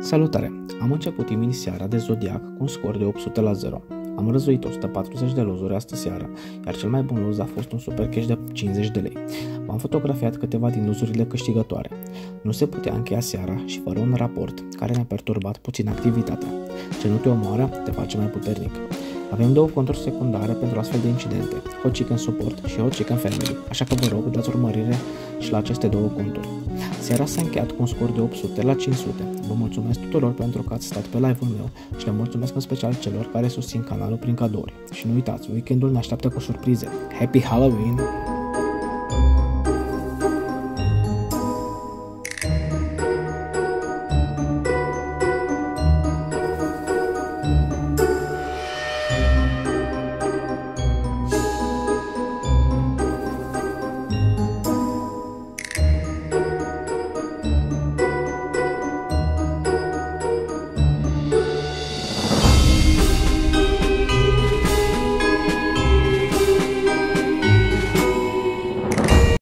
Salutare! Am început mini seara de Zodiac cu un scor de 800 la 0. Am răzuit 140 de lozuri astă seară, iar cel mai bun loz a fost un super cash de 50 de lei. M-am fotografiat câteva din lozurile câștigătoare. Nu se putea încheia seara și fără un raport care ne-a perturbat puțin activitatea. Ce nu te omoară, te face mai puternic. Avem două conturi secundare pentru astfel de incidente, Hot Chicken Support și Hot Chicken Family, așa că vă rog dați urmărire și la aceste două conturi. Seara s-a încheiat cu un scor de 800 la 500. Vă mulțumesc tuturor pentru că ați stat pe live-ul meu și le mulțumesc în special celor care susțin canalul prin cadouri. Și nu uitați, weekendul ne așteaptă cu surprize. Happy Halloween!